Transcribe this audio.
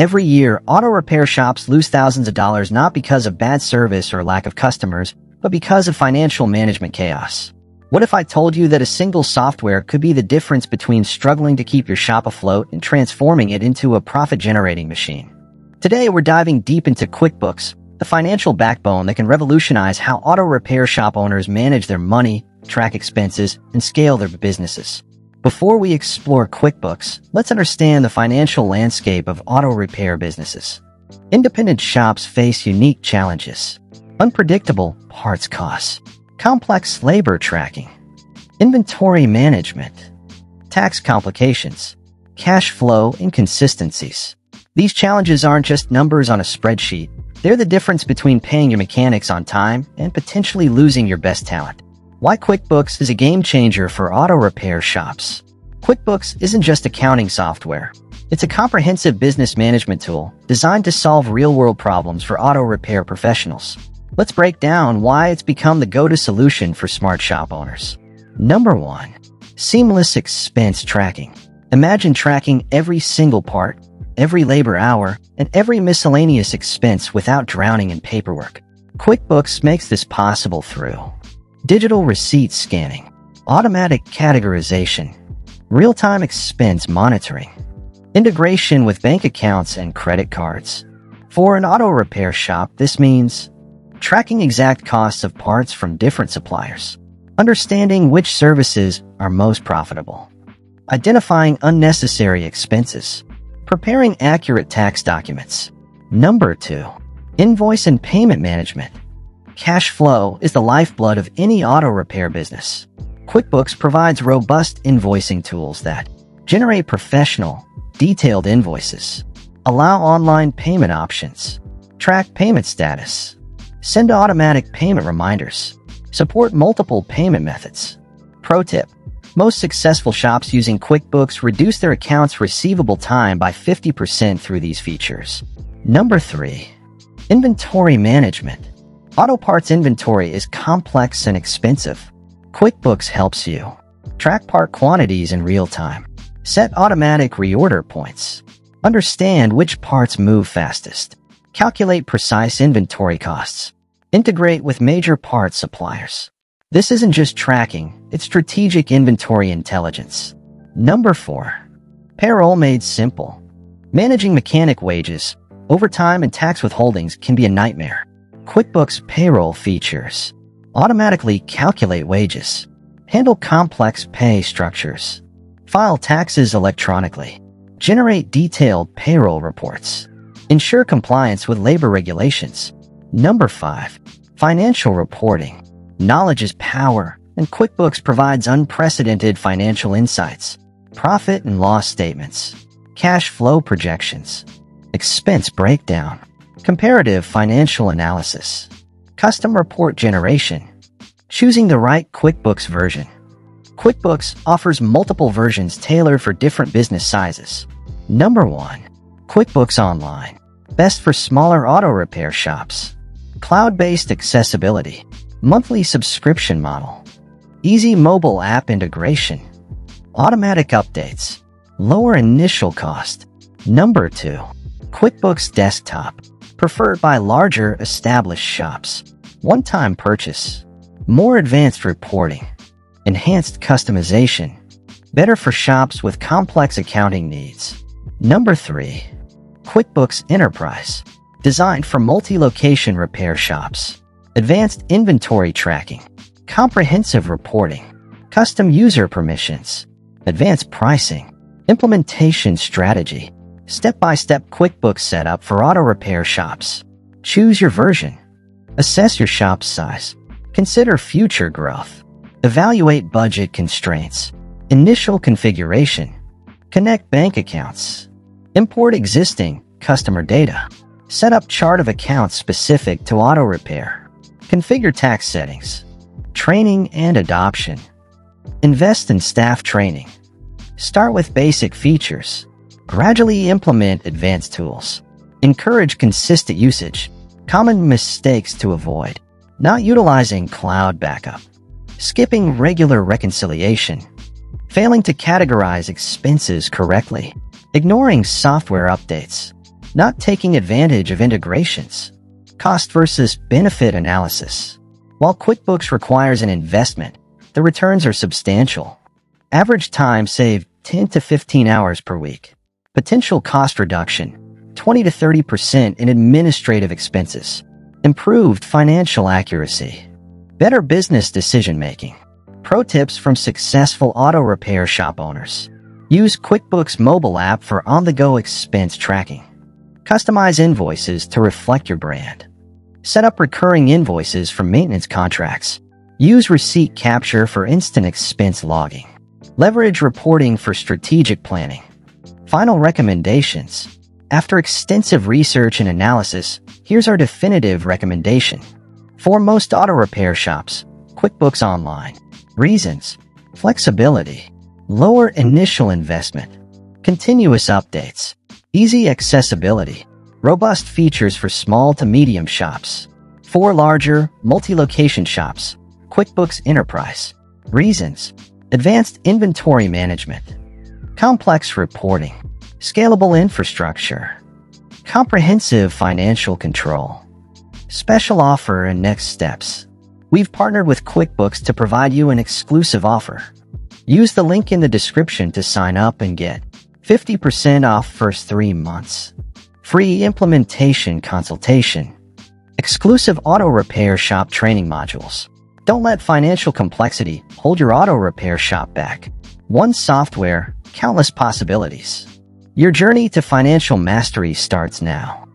Every year, auto repair shops lose thousands of dollars not because of bad service or lack of customers, but because of financial management chaos. What if I told you that a single software could be the difference between struggling to keep your shop afloat and transforming it into a profit-generating machine? Today, we're diving deep into QuickBooks, the financial backbone that can revolutionize how auto repair shop owners manage their money, track expenses, and scale their businesses. Before we explore QuickBooks, let's understand the financial landscape of auto repair businesses. Independent shops face unique challenges. Unpredictable parts costs, complex labor tracking, inventory management, tax complications, cash flow inconsistencies. These challenges aren't just numbers on a spreadsheet. They're the difference between paying your mechanics on time and potentially losing your best talent. Why QuickBooks is a game changer for auto repair shops. QuickBooks isn't just accounting software. It's a comprehensive business management tool designed to solve real-world problems for auto repair professionals. Let's break down why it's become the go-to solution for smart shop owners. Number 1. Seamless expense tracking. Imagine tracking every single part, every labor hour, and every miscellaneous expense without drowning in paperwork. QuickBooks makes this possible through digital receipt scanning, automatic categorization, real-time expense monitoring, integration with bank accounts and credit cards. For an auto repair shop, this means tracking exact costs of parts from different suppliers, understanding which services are most profitable, identifying unnecessary expenses, preparing accurate tax documents. Number two, invoice and payment management. Cash flow is the lifeblood of any auto repair business. QuickBooks provides robust invoicing tools that generate professional, detailed invoices, allow online payment options, track payment status, send automatic payment reminders, support multiple payment methods. Pro tip. Most successful shops using QuickBooks reduce their accounts receivable time by 50% through these features. Number 3. Inventory Management Auto parts inventory is complex and expensive. QuickBooks helps you. Track part quantities in real time. Set automatic reorder points. Understand which parts move fastest. Calculate precise inventory costs. Integrate with major parts suppliers. This isn't just tracking, it's strategic inventory intelligence. Number 4. Payroll made simple. Managing mechanic wages, overtime, and tax withholdings can be a nightmare. QuickBooks payroll features automatically calculate wages, handle complex pay structures, file taxes electronically, generate detailed payroll reports, ensure compliance with labor regulations. Number 5. Financial reporting. Knowledge is power, and QuickBooks provides unprecedented financial insights, profit and loss statements, cash flow projections, expense breakdown, comparative financial analysis, custom report generation, choosing the right QuickBooks version. QuickBooks offers multiple versions tailored for different business sizes. Number 1. QuickBooks Online. Best for smaller auto repair shops. Cloud-based accessibility. Monthly subscription model. Easy mobile app integration. Automatic updates. Lower initial cost. Number 2. QuickBooks Desktop preferred by larger, established shops. One-time purchase, more advanced reporting, enhanced customization, better for shops with complex accounting needs. Number 3. QuickBooks Enterprise, designed for multi-location repair shops. Advanced inventory tracking, comprehensive reporting, custom user permissions, advanced pricing, implementation strategy, Step-by-step QuickBooks setup for auto repair shops. Choose your version. Assess your shop's size. Consider future growth. Evaluate budget constraints. Initial configuration. Connect bank accounts. Import existing customer data. Set up chart of accounts specific to auto repair. Configure tax settings. Training and adoption. Invest in staff training. Start with basic features. Gradually implement advanced tools. Encourage consistent usage. Common mistakes to avoid. Not utilizing cloud backup. Skipping regular reconciliation. Failing to categorize expenses correctly. Ignoring software updates. not taking advantage of integrations. Cost versus benefit analysis. While QuickBooks requires an investment, the returns are substantial. Average time saved 10 to 15 hours per week. Potential cost reduction 20 to 30% in administrative expenses. Improved financial accuracy. Better business decision making. Pro tips from successful auto repair shop owners. Use QuickBooks mobile app for on-the-go expense tracking. Customize invoices to reflect your brand. Set up recurring invoices for maintenance contracts. Use receipt capture for instant expense logging. Leverage reporting for strategic planning. Final recommendations. After extensive research and analysis, here's our definitive recommendation. For most auto repair shops, QuickBooks Online. Reasons. Flexibility. Lower initial investment. Continuous updates. Easy accessibility. Robust features for small to medium shops. For larger, multi-location shops. QuickBooks Enterprise. Reasons. Advanced inventory management. Complex reporting. Scalable infrastructure. Comprehensive financial control. Special offer and next steps. We've partnered with QuickBooks to provide you an exclusive offer. Use the link in the description to sign up and get 50% off first three months. Free implementation consultation. Exclusive auto repair shop training modules. Don't let financial complexity hold your auto repair shop back. One software, countless possibilities. Your journey to financial mastery starts now.